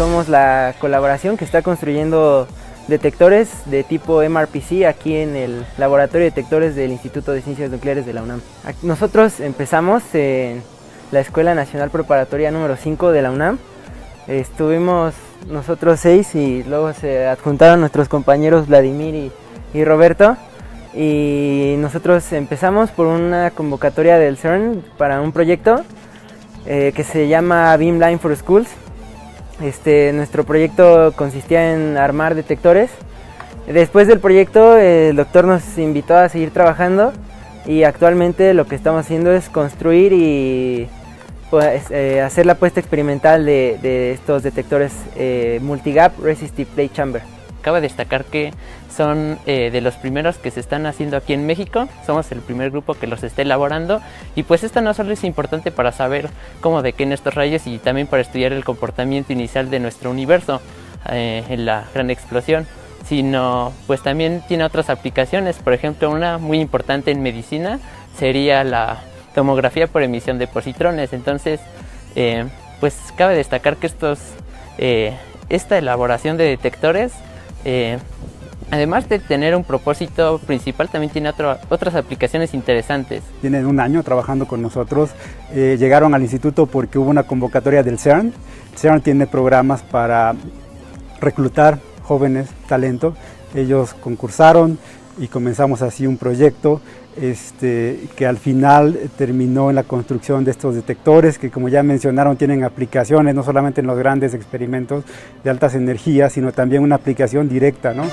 somos la colaboración que está construyendo detectores de tipo MRPC aquí en el Laboratorio de Detectores del Instituto de Ciencias Nucleares de la UNAM. Nosotros empezamos en la Escuela Nacional Preparatoria número 5 de la UNAM. Estuvimos nosotros seis y luego se adjuntaron nuestros compañeros Vladimir y, Roberto. Y nosotros empezamos por una convocatoria del CERN para un proyecto eh, que se llama Beamline for Schools este, nuestro proyecto consistía en armar detectores. Después del proyecto el doctor nos invitó a seguir trabajando y actualmente lo que estamos haciendo es construir y pues, eh, hacer la puesta experimental de, estos detectores eh, multigap resistive plate chamber. Cabe destacar que son eh, de los primeros que se están haciendo aquí en México, somos el primer grupo que los está elaborando. Y pues esta no solo es importante para saber cómo decaen estos rayos y también para estudiar el comportamiento inicial de nuestro universo eh, en la gran explosión, sino pues también tiene otras aplicaciones, por ejemplo una muy importante en medicina sería la tomografía por emisión de positrones, entonces eh, pues cabe destacar que estos, esta elaboración de detectores Además de tener un propósito principal, también tiene otras aplicaciones interesantes. Tienen un año trabajando con nosotros. Eh, llegaron al instituto porque hubo una convocatoria del CERN. CERN tiene programas para reclutar jóvenes, talento. Ellos concursaron y comenzamos así un proyecto este, que al final terminó en la construcción de estos detectores que como ya mencionaron tienen aplicaciones no solamente en los grandes experimentos de altas energías, sino también una aplicación directa. ¿no?